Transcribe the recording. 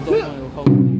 干吗？有靠。